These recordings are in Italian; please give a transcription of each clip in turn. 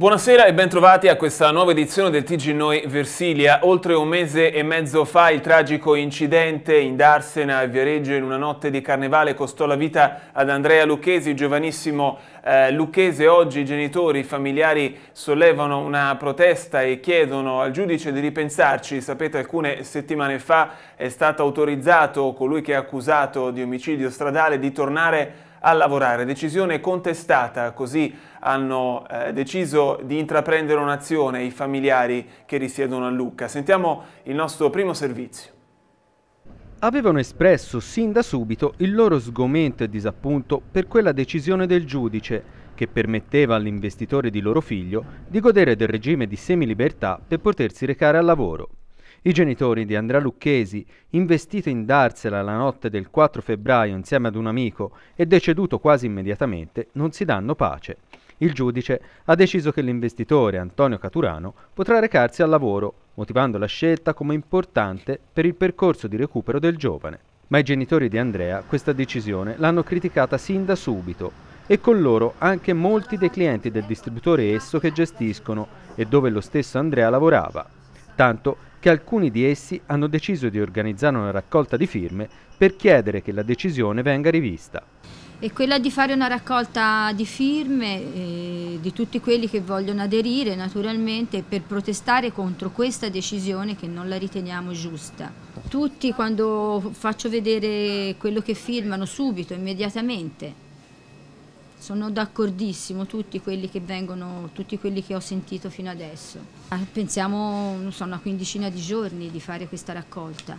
Buonasera e bentrovati a questa nuova edizione del TG Noi Versilia. Oltre un mese e mezzo fa il tragico incidente in Darsena e Viareggio in una notte di carnevale costò la vita ad Andrea Lucchesi, giovanissimo eh, Lucchese. Oggi i genitori, i familiari sollevano una protesta e chiedono al giudice di ripensarci. Sapete alcune settimane fa è stato autorizzato colui che è accusato di omicidio stradale di tornare a lavorare. Decisione contestata, così hanno eh, deciso di intraprendere un'azione i familiari che risiedono a Lucca. Sentiamo il nostro primo servizio. Avevano espresso sin da subito il loro sgomento e disappunto per quella decisione del giudice che permetteva all'investitore di loro figlio di godere del regime di semilibertà per potersi recare al lavoro. I genitori di Andrea Lucchesi, investito in Darsela la notte del 4 febbraio insieme ad un amico e deceduto quasi immediatamente, non si danno pace. Il giudice ha deciso che l'investitore Antonio Caturano potrà recarsi al lavoro, motivando la scelta come importante per il percorso di recupero del giovane. Ma i genitori di Andrea questa decisione l'hanno criticata sin da subito e con loro anche molti dei clienti del distributore esso che gestiscono e dove lo stesso Andrea lavorava. Tanto che alcuni di essi hanno deciso di organizzare una raccolta di firme per chiedere che la decisione venga rivista. È quella di fare una raccolta di firme eh, di tutti quelli che vogliono aderire naturalmente per protestare contro questa decisione che non la riteniamo giusta. Tutti quando faccio vedere quello che firmano subito, immediatamente, sono d'accordissimo tutti quelli che vengono, tutti quelli che ho sentito fino adesso. Ah, pensiamo, non so, una quindicina di giorni di fare questa raccolta.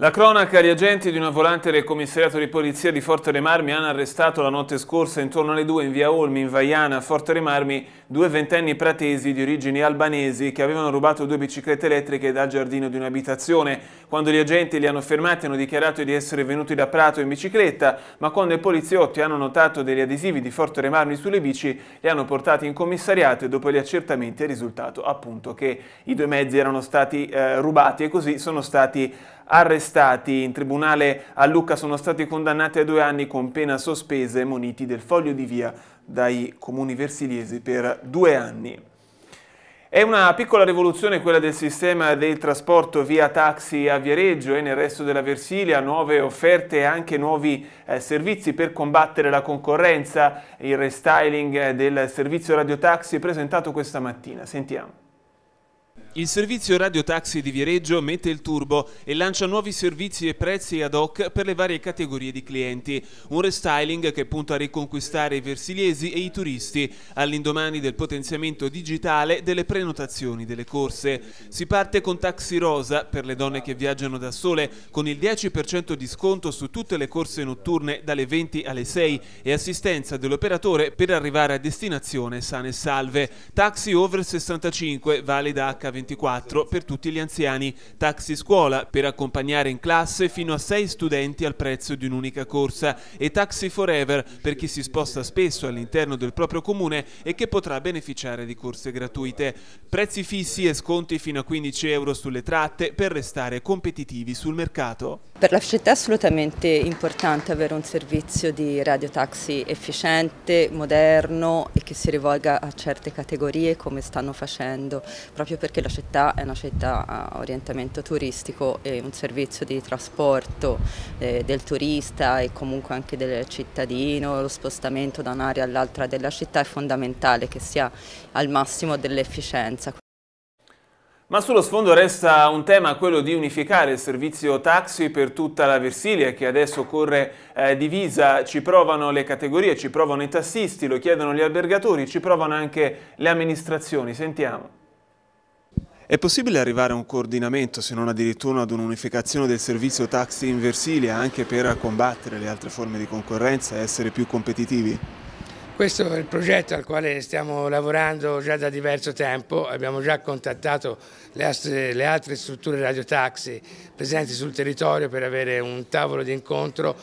La cronaca, gli agenti di una volante del commissariato di polizia di Forte dei Marmi hanno arrestato la notte scorsa intorno alle due in via Olmi, in Vaiana, a Forte dei Marmi, due ventenni pratesi di origini albanesi che avevano rubato due biciclette elettriche dal giardino di un'abitazione. Quando gli agenti li hanno fermati hanno dichiarato di essere venuti da Prato in bicicletta, ma quando i poliziotti hanno notato degli adesivi di Forte dei Marmi sulle bici, li hanno portati in commissariato e dopo gli accertamenti è risultato appunto che i due mezzi erano stati eh, rubati e così sono stati arrestati in tribunale a Lucca sono stati condannati a due anni con pena sospesa e moniti del foglio di via dai comuni versiliesi per due anni. È una piccola rivoluzione quella del sistema del trasporto via taxi a Viareggio e nel resto della Versilia, nuove offerte e anche nuovi eh, servizi per combattere la concorrenza, il restyling del servizio radiotaxi presentato questa mattina. Sentiamo. Il servizio Radio Taxi di Viareggio mette il turbo e lancia nuovi servizi e prezzi ad hoc per le varie categorie di clienti. Un restyling che punta a riconquistare i versiliesi e i turisti all'indomani del potenziamento digitale delle prenotazioni delle corse. Si parte con Taxi Rosa per le donne che viaggiano da sole con il 10% di sconto su tutte le corse notturne dalle 20 alle 6 e assistenza dell'operatore per arrivare a destinazione sane e salve. Taxi Over 65 valida H20 24 per tutti gli anziani, taxi scuola per accompagnare in classe fino a 6 studenti al prezzo di un'unica corsa e Taxi Forever per chi si sposta spesso all'interno del proprio comune e che potrà beneficiare di corse gratuite. Prezzi fissi e sconti fino a 15 euro sulle tratte per restare competitivi sul mercato. Per la città è assolutamente importante avere un servizio di radiotaxi efficiente, moderno e che si rivolga a certe categorie come stanno facendo, proprio perché la città è una città a orientamento turistico e un servizio di trasporto eh, del turista e comunque anche del cittadino, lo spostamento da un'area all'altra della città è fondamentale che sia al massimo dell'efficienza. Ma sullo sfondo resta un tema, quello di unificare il servizio taxi per tutta la Versilia che adesso corre eh, divisa, ci provano le categorie, ci provano i tassisti, lo chiedono gli albergatori, ci provano anche le amministrazioni. Sentiamo. È possibile arrivare a un coordinamento, se non addirittura ad un'unificazione del servizio taxi in Versilia anche per combattere le altre forme di concorrenza e essere più competitivi? Questo è il progetto al quale stiamo lavorando già da diverso tempo, abbiamo già contattato le altre, le altre strutture radiotaxi presenti sul territorio per avere un tavolo di incontro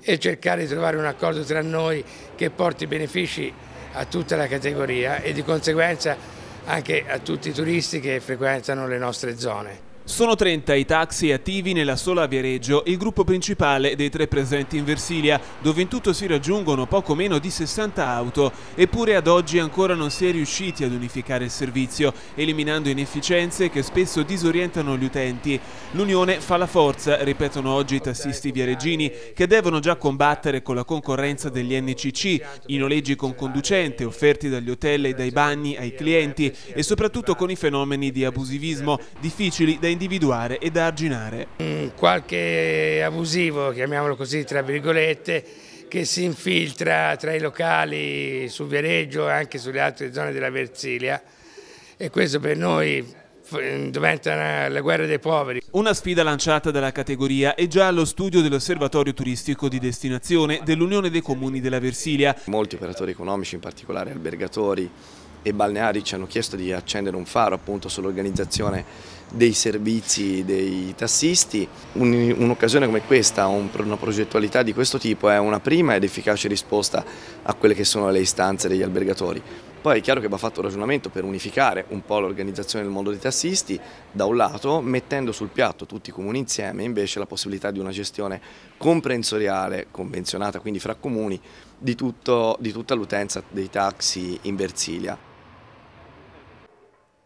e cercare di trovare un accordo tra noi che porti benefici a tutta la categoria e di conseguenza anche a tutti i turisti che frequentano le nostre zone. Sono 30 i taxi attivi nella sola Viareggio, il gruppo principale dei tre presenti in Versilia, dove in tutto si raggiungono poco meno di 60 auto, eppure ad oggi ancora non si è riusciti ad unificare il servizio, eliminando inefficienze che spesso disorientano gli utenti. L'unione fa la forza, ripetono oggi i tassisti viareggini, che devono già combattere con la concorrenza degli NCC, i noleggi con conducente offerti dagli hotel e dai bagni ai clienti e soprattutto con i fenomeni di abusivismo difficili da individuare individuare e da arginare. Qualche abusivo, chiamiamolo così, tra virgolette, che si infiltra tra i locali su Viareggio e anche sulle altre zone della Versilia e questo per noi diventa la guerra dei poveri. Una sfida lanciata dalla categoria è già allo studio dell'osservatorio turistico di destinazione dell'Unione dei Comuni della Versilia. Molti operatori economici, in particolare albergatori e balneari, ci hanno chiesto di accendere un faro appunto sull'organizzazione dei servizi dei tassisti. Un'occasione come questa, una progettualità di questo tipo è una prima ed efficace risposta a quelle che sono le istanze degli albergatori. Poi è chiaro che va fatto un ragionamento per unificare un po' l'organizzazione del mondo dei tassisti, da un lato, mettendo sul piatto tutti i comuni insieme invece la possibilità di una gestione comprensoriale, convenzionata quindi fra comuni, di, tutto, di tutta l'utenza dei taxi in Versilia.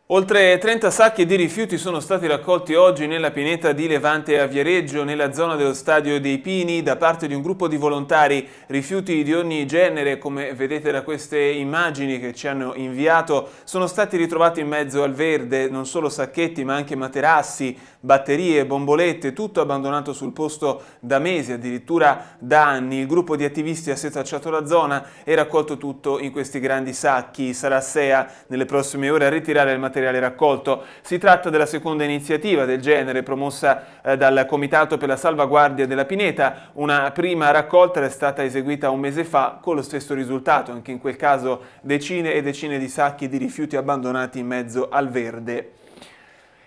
Oltre 30 sacchi di rifiuti sono stati raccolti oggi nella pineta di Levante a Viareggio, nella zona dello Stadio dei Pini, da parte di un gruppo di volontari. Rifiuti di ogni genere, come vedete da queste immagini che ci hanno inviato, sono stati ritrovati in mezzo al verde, non solo sacchetti ma anche materassi, batterie, bombolette, tutto abbandonato sul posto da mesi, addirittura da anni. Il gruppo di attivisti ha setacciato la zona e raccolto tutto in questi grandi sacchi. Sarà SEA nelle prossime ore a ritirare il materiale materiale raccolto. Si tratta della seconda iniziativa del genere promossa eh, dal Comitato per la salvaguardia della pineta. Una prima raccolta è stata eseguita un mese fa con lo stesso risultato, anche in quel caso decine e decine di sacchi di rifiuti abbandonati in mezzo al verde.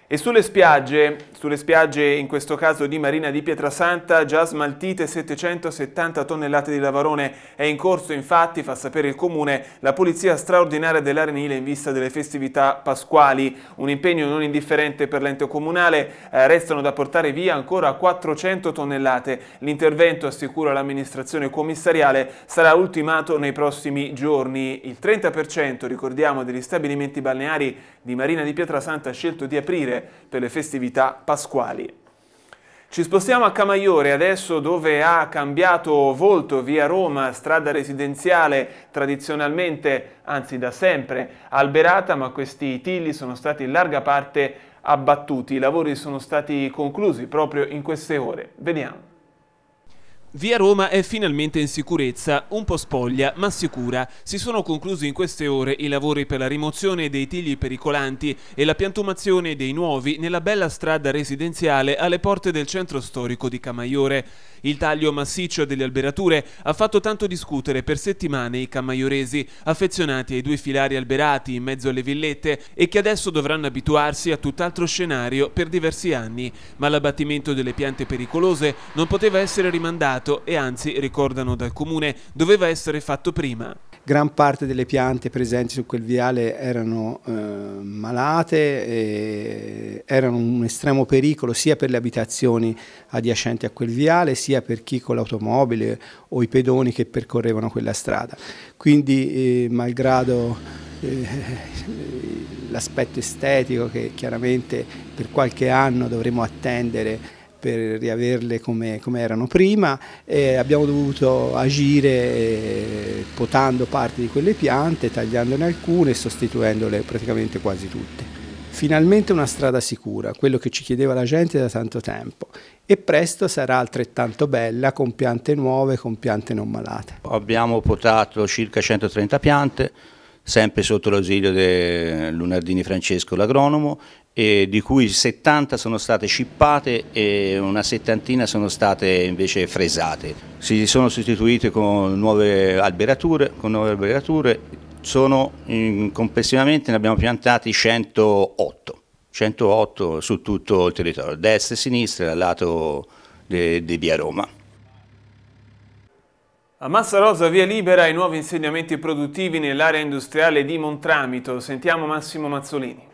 E sulle spiagge, sulle spiagge in questo caso di Marina di Pietrasanta, già smaltite 770 tonnellate di lavarone. È in corso infatti, fa sapere il Comune, la pulizia straordinaria dell'Arenile in vista delle festività pasquali. Un impegno non indifferente per l'ente comunale, eh, restano da portare via ancora 400 tonnellate. L'intervento, assicura l'amministrazione commissariale, sarà ultimato nei prossimi giorni. Il 30%, ricordiamo, degli stabilimenti balneari di Marina di Pietrasanta ha scelto di aprire per le festività pasquali. Ci spostiamo a Camaiore adesso dove ha cambiato volto via Roma, strada residenziale tradizionalmente, anzi da sempre, alberata, ma questi tilli sono stati in larga parte abbattuti. I lavori sono stati conclusi proprio in queste ore. Vediamo. Via Roma è finalmente in sicurezza, un po' spoglia ma sicura. Si sono conclusi in queste ore i lavori per la rimozione dei tigli pericolanti e la piantumazione dei nuovi nella bella strada residenziale alle porte del centro storico di Camaiore. Il taglio massiccio delle alberature ha fatto tanto discutere per settimane i camaioresi, affezionati ai due filari alberati in mezzo alle villette e che adesso dovranno abituarsi a tutt'altro scenario per diversi anni. Ma l'abbattimento delle piante pericolose non poteva essere rimandato e anzi, ricordano dal comune, doveva essere fatto prima. Gran parte delle piante presenti su quel viale erano eh, malate, erano un estremo pericolo sia per le abitazioni adiacenti a quel viale, sia per chi con l'automobile o i pedoni che percorrevano quella strada. Quindi, eh, malgrado eh, l'aspetto estetico che chiaramente per qualche anno dovremo attendere per riaverle come, come erano prima e abbiamo dovuto agire eh, potando parte di quelle piante, tagliandone alcune e sostituendole praticamente quasi tutte. Finalmente una strada sicura, quello che ci chiedeva la gente da tanto tempo e presto sarà altrettanto bella con piante nuove, con piante non malate. Abbiamo potato circa 130 piante, sempre sotto l'ausilio di Lunardini Francesco l'agronomo di cui 70 sono state cippate e una settantina sono state invece fresate. Si sono sostituite con nuove alberature, con nuove alberature sono in, complessivamente ne abbiamo piantati 108, 108 su tutto il territorio, destra e sinistra dal lato di via Roma. A Massa Rosa via libera i nuovi insediamenti produttivi nell'area industriale di Montramito. Sentiamo Massimo Mazzolini.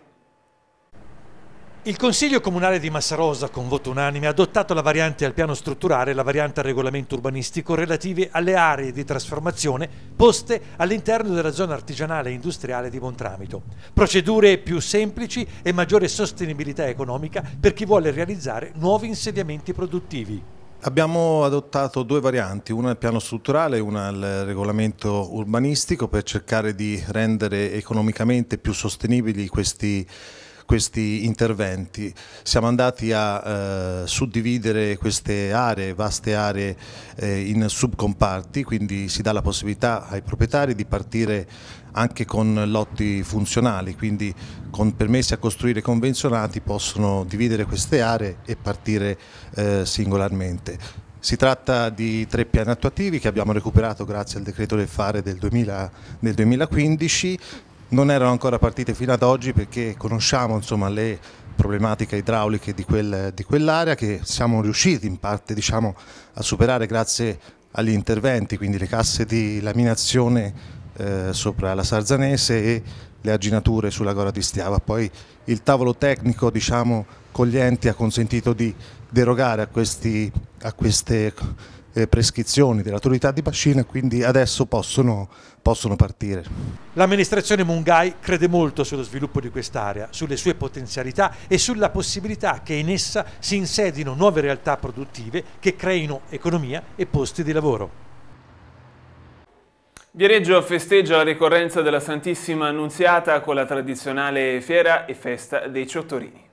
Il Consiglio Comunale di Massarosa, con voto unanime, ha adottato la variante al piano strutturale e la variante al regolamento urbanistico relative alle aree di trasformazione poste all'interno della zona artigianale e industriale di Montramito. Procedure più semplici e maggiore sostenibilità economica per chi vuole realizzare nuovi insediamenti produttivi. Abbiamo adottato due varianti, una al piano strutturale e una al regolamento urbanistico per cercare di rendere economicamente più sostenibili questi questi interventi. Siamo andati a eh, suddividere queste aree, vaste aree, eh, in subcomparti, quindi si dà la possibilità ai proprietari di partire anche con lotti funzionali, quindi con permessi a costruire convenzionati possono dividere queste aree e partire eh, singolarmente. Si tratta di tre piani attuativi che abbiamo recuperato grazie al decreto del fare del, 2000, del 2015 non erano ancora partite fino ad oggi perché conosciamo insomma, le problematiche idrauliche di, quel, di quell'area che siamo riusciti in parte diciamo, a superare grazie agli interventi, quindi le casse di laminazione eh, sopra la Sarzanese e le aginature sulla Gora di Stiava. Poi il tavolo tecnico diciamo, con gli enti ha consentito di derogare a, questi, a queste eh, prescrizioni dell'autorità di bacino e quindi adesso possono, possono partire. L'amministrazione Mungai crede molto sullo sviluppo di quest'area, sulle sue potenzialità e sulla possibilità che in essa si insedino nuove realtà produttive che creino economia e posti di lavoro. Viareggio festeggia la ricorrenza della Santissima Annunziata con la tradizionale fiera e festa dei ciottorini.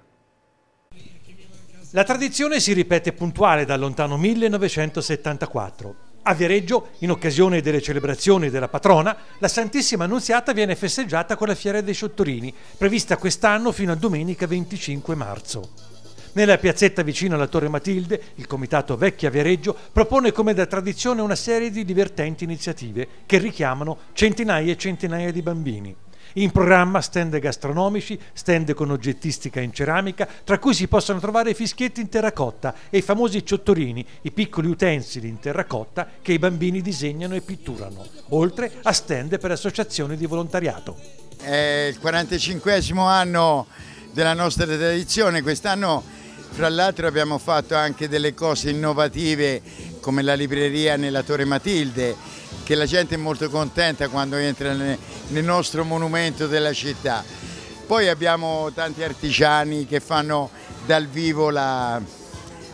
La tradizione si ripete puntuale dal lontano 1974. A Viareggio, in occasione delle celebrazioni della patrona, la Santissima Annunziata viene festeggiata con la Fiera dei Sciottorini, prevista quest'anno fino a domenica 25 marzo. Nella piazzetta vicino alla Torre Matilde, il comitato Vecchia Viareggio propone come da tradizione una serie di divertenti iniziative che richiamano centinaia e centinaia di bambini. In programma stand gastronomici, stand con oggettistica in ceramica, tra cui si possono trovare fischietti in terracotta e i famosi ciottorini, i piccoli utensili in terracotta che i bambini disegnano e pitturano, oltre a stand per associazioni di volontariato. È il 45 anno della nostra tradizione, quest'anno fra l'altro abbiamo fatto anche delle cose innovative come la libreria nella Torre Matilde che la gente è molto contenta quando entra nel nostro monumento della città. Poi abbiamo tanti artigiani che fanno dal vivo la,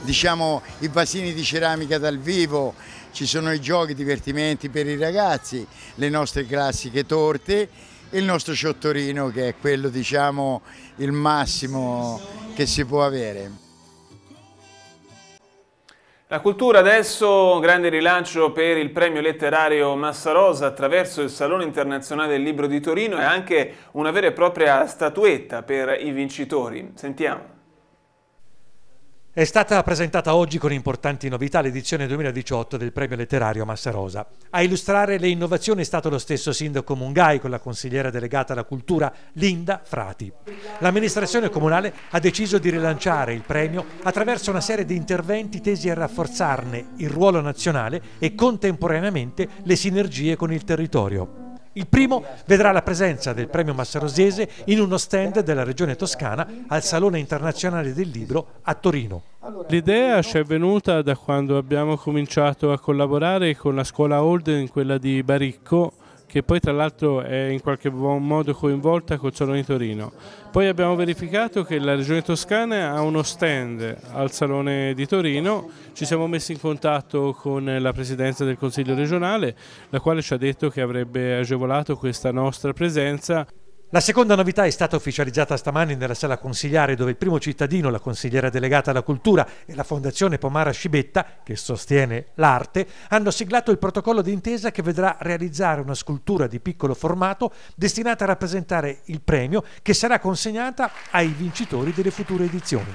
diciamo, i vasini di ceramica dal vivo, ci sono i giochi, divertimenti per i ragazzi, le nostre classiche torte e il nostro ciottorino che è quello diciamo il massimo che si può avere. La cultura adesso, grande rilancio per il premio letterario Massa Rosa attraverso il Salone Internazionale del Libro di Torino e anche una vera e propria statuetta per i vincitori. Sentiamo. È stata presentata oggi con importanti novità l'edizione 2018 del premio letterario Massa Rosa. A illustrare le innovazioni è stato lo stesso sindaco Mungai con la consigliera delegata alla cultura Linda Frati. L'amministrazione comunale ha deciso di rilanciare il premio attraverso una serie di interventi tesi a rafforzarne il ruolo nazionale e contemporaneamente le sinergie con il territorio. Il primo vedrà la presenza del premio Massarosese in uno stand della regione toscana al Salone internazionale del libro a Torino. L'idea ci è venuta da quando abbiamo cominciato a collaborare con la scuola Holden, quella di Baricco, che poi tra l'altro è in qualche modo coinvolta col Salone di Torino. Poi abbiamo verificato che la Regione Toscana ha uno stand al Salone di Torino, ci siamo messi in contatto con la Presidenza del Consiglio regionale, la quale ci ha detto che avrebbe agevolato questa nostra presenza. La seconda novità è stata ufficializzata stamani nella sala consigliare dove il primo cittadino, la consigliera delegata alla cultura e la Fondazione Pomara Scibetta, che sostiene l'arte, hanno siglato il protocollo d'intesa che vedrà realizzare una scultura di piccolo formato destinata a rappresentare il premio che sarà consegnata ai vincitori delle future edizioni.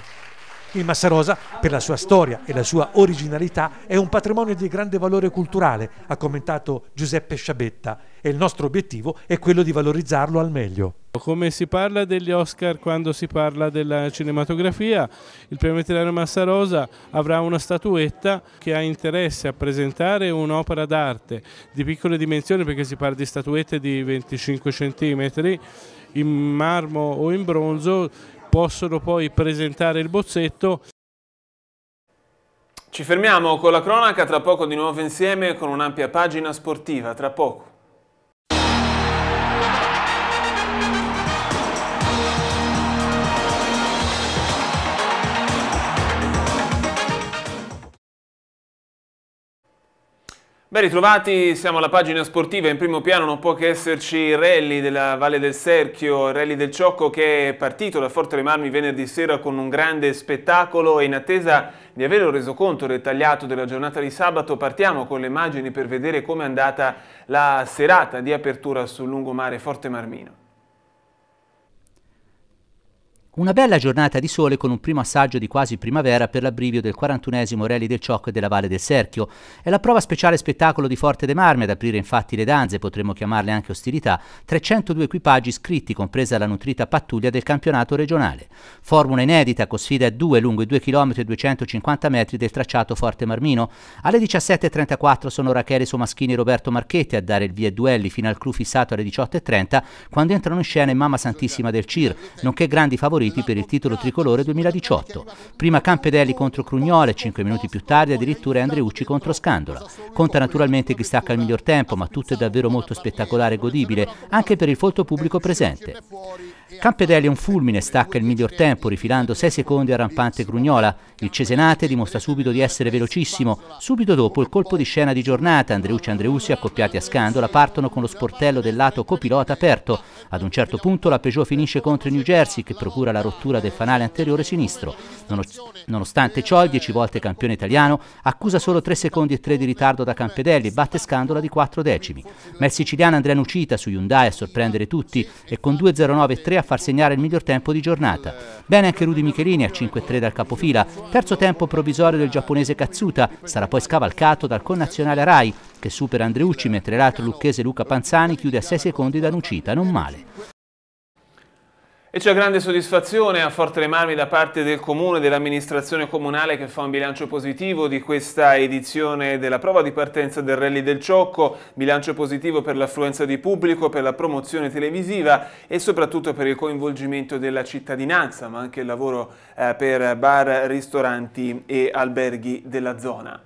Il Massarosa, per la sua storia e la sua originalità, è un patrimonio di grande valore culturale, ha commentato Giuseppe Sciabetta, e il nostro obiettivo è quello di valorizzarlo al meglio. Come si parla degli Oscar quando si parla della cinematografia, il premio letterario Massarosa avrà una statuetta che ha interesse a presentare un'opera d'arte di piccole dimensioni perché si parla di statuette di 25 cm in marmo o in bronzo possono poi presentare il bozzetto. Ci fermiamo con la cronaca, tra poco di nuovo insieme con un'ampia pagina sportiva, tra poco. Ben ritrovati, siamo alla pagina sportiva, in primo piano non può che esserci il rally della Valle del Serchio, il rally del Ciocco che è partito da Forte Marmi venerdì sera con un grande spettacolo e in attesa di avere un resoconto dettagliato della giornata di sabato partiamo con le immagini per vedere come è andata la serata di apertura sul lungomare Forte Marmino. Una bella giornata di sole con un primo assaggio di quasi primavera per l'abbrivio del 41esimo Rally del Ciocco e della Valle del Serchio. È la prova speciale spettacolo di Forte de Marme ad aprire infatti le danze, potremmo chiamarle anche ostilità, 302 equipaggi iscritti, compresa la nutrita pattuglia del campionato regionale. Formula inedita con sfida a due lungo i 2 km e 250 metri del tracciato Forte Marmino. Alle 17.34 sono Rachele Somaschini e Roberto Marchetti a dare il via duelli fino al clou fissato alle 18.30 quando entrano in scena in Mamma Santissima del CIR, nonché grandi favoriti favoriti per il titolo tricolore 2018. Prima Campedelli contro Crugnole, 5 minuti più tardi addirittura Andreucci contro Scandola. Conta naturalmente chi stacca il miglior tempo, ma tutto è davvero molto spettacolare e godibile, anche per il folto pubblico presente. Campedelli un fulmine stacca il miglior tempo rifilando 6 secondi a rampante Grugnola. Il Cesenate dimostra subito di essere velocissimo. Subito dopo il colpo di scena di giornata, Andreucci e Andreussi accoppiati a Scandola partono con lo sportello del lato copilota aperto. Ad un certo punto la Peugeot finisce contro il New Jersey che procura la rottura del fanale anteriore sinistro. Nonostante ciò il 10 volte campione italiano accusa solo 3 secondi e 3 di ritardo da Campedelli e batte Scandola di 4 decimi. Ma il siciliano Andrea Nucita su Hyundai a sorprendere tutti e con 2.09 e 3 a far segnare il miglior tempo di giornata. Bene anche Rudy Michelini a 5-3 dal capofila, terzo tempo provvisorio del giapponese Katsuta, sarà poi scavalcato dal connazionale Rai che supera Andreucci mentre l'altro lucchese Luca Panzani chiude a 6 secondi da Nucita, non male. E c'è grande soddisfazione a Forte dei Marmi da parte del Comune e dell'amministrazione comunale che fa un bilancio positivo di questa edizione della prova di partenza del Rally del Ciocco, bilancio positivo per l'affluenza di pubblico, per la promozione televisiva e soprattutto per il coinvolgimento della cittadinanza, ma anche il lavoro eh, per bar, ristoranti e alberghi della zona.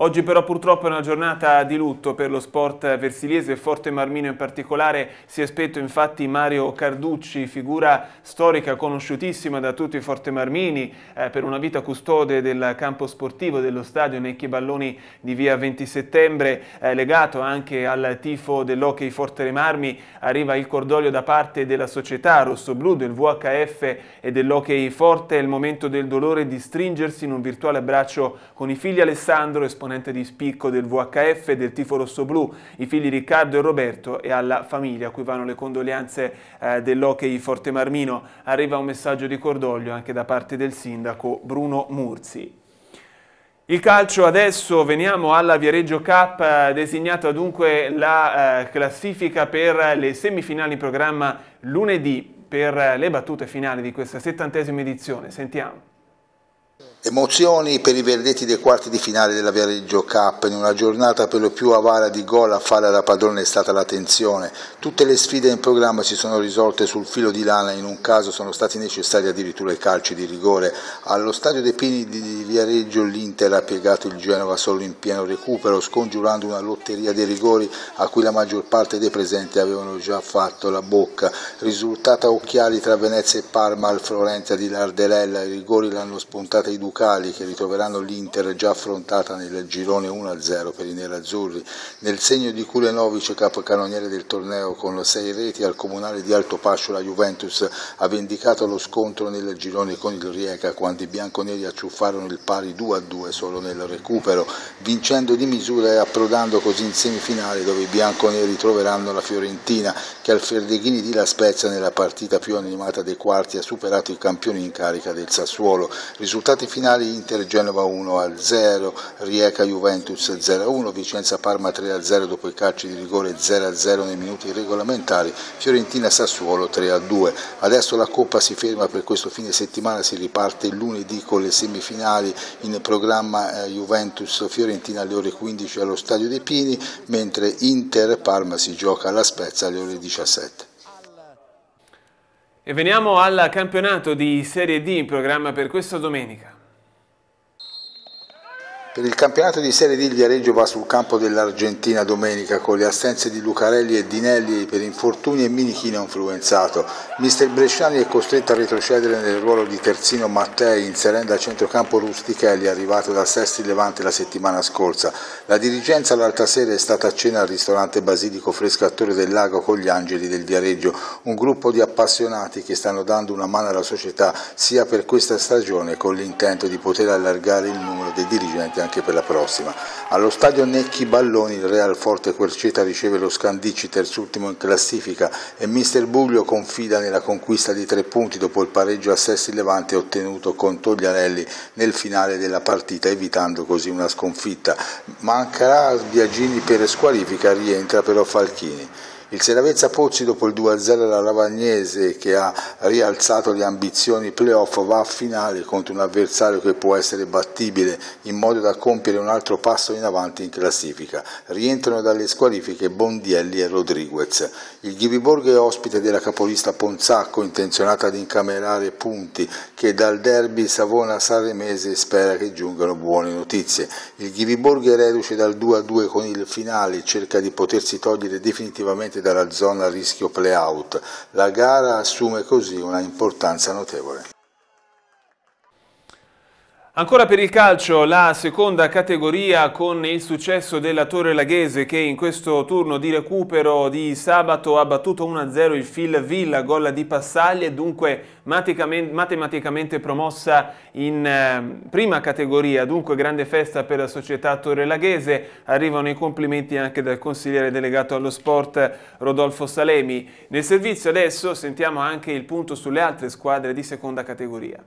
Oggi però purtroppo è una giornata di lutto per lo sport versiliese, Forte Marmino in particolare. Si è spetto infatti Mario Carducci, figura storica conosciutissima da tutti i Forte Marmini, eh, per una vita custode del campo sportivo dello stadio Necchi Balloni di via 20 settembre, eh, legato anche al tifo dell'Hockey Forte Marmi. Arriva il cordoglio da parte della società rossoblu, del VHF e dell'Hockey Forte. È il momento del dolore di stringersi in un virtuale abbraccio con i figli Alessandro, esponenti esponente di spicco del VHF e del tifo rossoblu, i figli Riccardo e Roberto e alla famiglia a cui vanno le condoglianze eh, dell'Hockey Forte Marmino. Arriva un messaggio di cordoglio anche da parte del sindaco Bruno Murzi. Il calcio adesso, veniamo alla Viareggio Cup, eh, designata dunque la eh, classifica per le semifinali in programma lunedì per le battute finali di questa settantesima edizione. Sentiamo. Emozioni per i verdetti dei quarti di finale della Viareggio Cup, in una giornata per lo più avara di gol a fare la padrona è stata la tensione. Tutte le sfide in programma si sono risolte sul filo di lana, in un caso sono stati necessari addirittura i calci di rigore. Allo stadio dei Pini di Viareggio l'Inter ha piegato il Genova solo in pieno recupero, scongiurando una lotteria dei rigori a cui la maggior parte dei presenti avevano già fatto la bocca. Risultata occhiali tra Venezia e Parma al Florenza di Larderella, i rigori l'hanno spuntata i due Ducali che ritroveranno l'Inter già affrontata nel girone 1-0 per i nerazzurri. Nel segno di Kulenovic, capocannoniere del torneo con sei reti al comunale di Alto Pascio la Juventus ha vendicato lo scontro nel girone con il Rieca quando i bianconeri acciuffarono il pari 2-2 solo nel recupero, vincendo di misura e approdando così in semifinale dove i bianconeri troveranno la Fiorentina che al Ferdeghini di La Spezia nella partita più animata dei quarti ha superato i campioni in carica del Sassuolo. Risultati finali finali Inter Genova 1 0, Rieca Juventus 0 1, Vicenza Parma 3 0 dopo i calci di rigore 0 0 nei minuti regolamentari, Fiorentina Sassuolo 3 2. Adesso la Coppa si ferma per questo fine settimana, si riparte lunedì con le semifinali in programma eh, Juventus Fiorentina alle ore 15 allo Stadio dei Pini, mentre Inter Parma si gioca alla Spezia alle ore 17. E veniamo al campionato di Serie D in programma per questa domenica. Per il campionato di Serie D il Viareggio va sul campo dell'Argentina domenica con le assenze di Lucarelli e Dinelli per infortuni e Minichino influenzato. Mister Bresciani è costretto a retrocedere nel ruolo di terzino Mattei inserendo a centrocampo Rustichelli arrivato da Sesti Levante la settimana scorsa. La dirigenza l'altra sera è stata a cena al ristorante Basilico Frescattore del Lago con gli Angeli del Viareggio, un gruppo di appassionati che stanno dando una mano alla società sia per questa stagione con l'intento di poter allargare il numero dei dirigenti anche per la prossima. Allo stadio Necchi Balloni il Real Forte Querceta riceve lo Scandicci terzultimo in classifica e Mister Buglio confida nella conquista di tre punti dopo il pareggio a Sessi Levante ottenuto con Togliarelli nel finale della partita evitando così una sconfitta. Mancherà Biagini per squalifica, rientra però Falchini. Il Seravezza Pozzi dopo il 2-0 alla Lavagnese che ha rialzato le ambizioni playoff va a finale contro un avversario che può essere battibile in modo da compiere un altro passo in avanti in classifica. Rientrano dalle squalifiche Bondielli e Rodriguez. Il Ghiviborgo è ospite della capolista Ponzacco intenzionata ad incamerare punti che dal derby Savona-Sarremese spera che giungano buone notizie. Il Ghiviborgo è reduce dal 2-2 con il finale cerca di potersi togliere definitivamente dalla zona a rischio play-out. La gara assume così una importanza notevole. Ancora per il calcio, la seconda categoria con il successo della Torre Laghese che in questo turno di recupero di sabato ha battuto 1-0 il Fil Villa, gol di Passaglia e dunque matematicamente promossa in eh, prima categoria, dunque grande festa per la società Torre Laghese, arrivano i complimenti anche dal consigliere delegato allo sport Rodolfo Salemi. Nel servizio adesso sentiamo anche il punto sulle altre squadre di seconda categoria.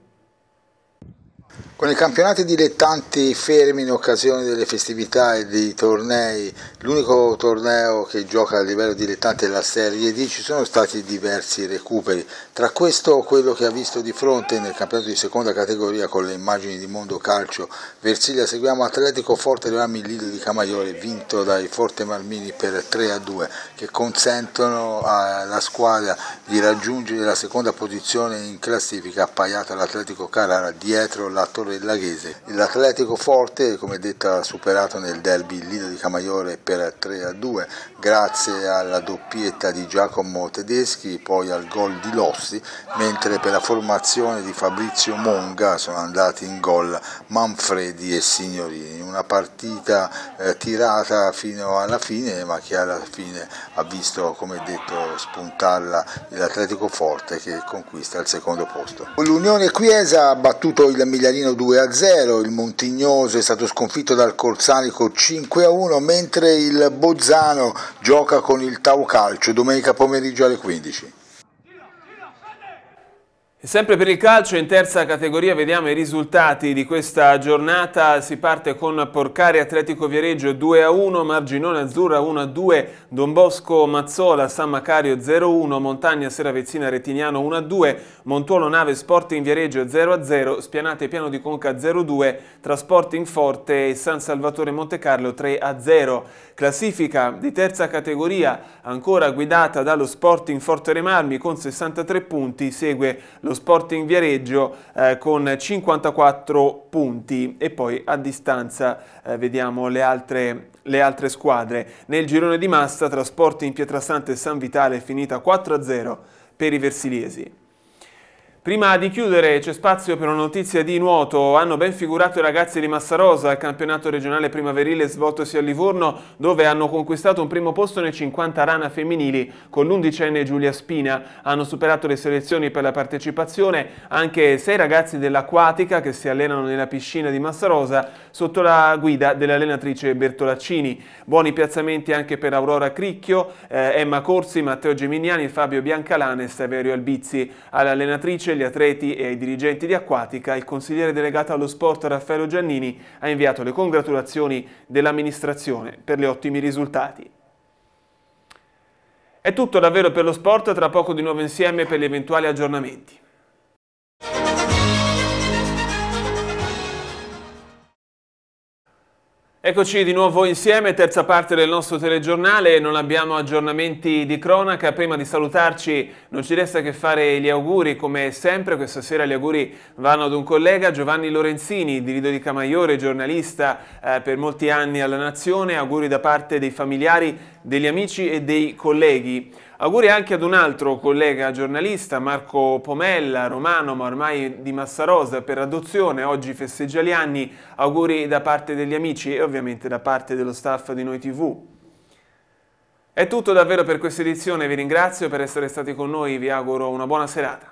Con i campionati dilettanti fermi in occasione delle festività e dei tornei, l'unico torneo che gioca a livello dilettante è la Serie D, ci sono stati diversi recuperi. Tra questo quello che ha visto di fronte nel campionato di seconda categoria con le immagini di Mondo Calcio Versilia seguiamo Atletico Forte Rami Lido di Camaiore vinto dai Forte Marmini per 3 a 2 che consentono alla squadra di raggiungere la seconda posizione in classifica appaiata all'Atletico Carrara dietro la Torre Laghese. L'Atletico Forte, come detto, ha superato nel derby Lido di Camaiore per 3 a 2, grazie alla doppietta di Giacomo Tedeschi, poi al gol di Lossi, mentre per la formazione di Fabrizio Monga sono andati in gol Manfredi e Signorini. Una partita eh, tirata fino alla fine, ma che alla fine ha visto, come detto, spuntarla l'Atletico Forte che conquista il secondo posto. L'Unione Chiesa ha battuto il Migliarino 2-0, il Montignoso è stato sconfitto dal Corsanico 5-1, mentre il Bozzano gioca con il Tau Calcio domenica pomeriggio alle 15. Sempre per il calcio, in terza categoria vediamo i risultati di questa giornata. Si parte con Porcari Atletico Viareggio 2-1, Marginone Azzurra 1-2, Don Bosco Mazzola San Macario 0-1, Montagna Seravezzina Rettignano 1-2, Montuolo Nave Sporting Viareggio 0-0, Spianate Piano di Conca 0-2, Trasporting Forte e San Salvatore Montecarlo 3-0. Classifica di terza categoria ancora guidata dallo Sporting Forte Remarmi con 63 punti, segue lo lo Sporting Viareggio eh, con 54 punti e poi a distanza eh, vediamo le altre, le altre squadre. Nel girone di massa tra Sporting Pietrasante e San Vitale è finita 4-0 per i Versiliesi. Prima di chiudere c'è spazio per una notizia di nuoto. Hanno ben figurato i ragazzi di Massarosa al campionato regionale primaverile svoltosi a Livorno dove hanno conquistato un primo posto nei 50 rana femminili con l'undicenne Giulia Spina. Hanno superato le selezioni per la partecipazione anche sei ragazzi dell'acquatica che si allenano nella piscina di Massarosa sotto la guida dell'allenatrice Bertolaccini. Buoni piazzamenti anche per Aurora Cricchio, eh, Emma Corsi, Matteo Geminiani, Fabio Biancalane e Saverio Albizzi. All'allenatrice agli atleti e ai dirigenti di Acquatica, il consigliere delegato allo sport Raffaello Giannini ha inviato le congratulazioni dell'amministrazione per gli ottimi risultati. È tutto davvero per lo sport, tra poco di nuovo insieme per gli eventuali aggiornamenti. Eccoci di nuovo insieme, terza parte del nostro telegiornale, non abbiamo aggiornamenti di cronaca, prima di salutarci non ci resta che fare gli auguri. Come sempre, questa sera gli auguri vanno ad un collega, Giovanni Lorenzini di Lido di Camaiore, giornalista eh, per molti anni alla Nazione, auguri da parte dei familiari, degli amici e dei colleghi. Auguri anche ad un altro collega giornalista, Marco Pomella, romano ma ormai di Massarosa, per adozione, oggi festeggia gli anni, auguri da parte degli amici e ovviamente da parte dello staff di Noi TV. È tutto davvero per questa edizione, vi ringrazio per essere stati con noi, vi auguro una buona serata.